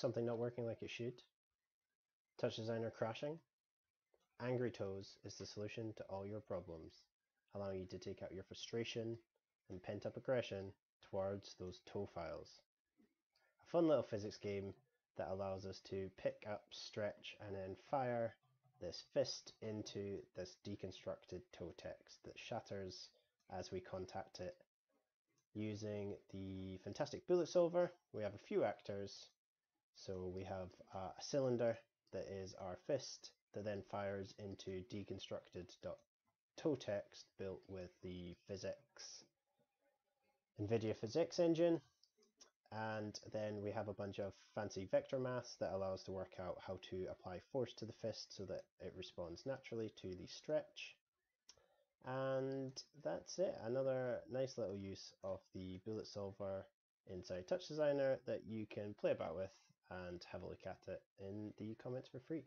something not working like it should, Touch Designer crashing, Angry Toes is the solution to all your problems, allowing you to take out your frustration and pent up aggression towards those toe files. A fun little physics game that allows us to pick up, stretch, and then fire this fist into this deconstructed toe text that shatters as we contact it. Using the fantastic bullet solver, we have a few actors. So we have uh, a cylinder that is our fist that then fires into deconstructed toe text built with the physics NVIDIA physics engine. And then we have a bunch of fancy vector maths that allow us to work out how to apply force to the fist so that it responds naturally to the stretch. And that's it, another nice little use of the bullet solver inside Touch Designer that you can play about with and have a look at it in the comments for free.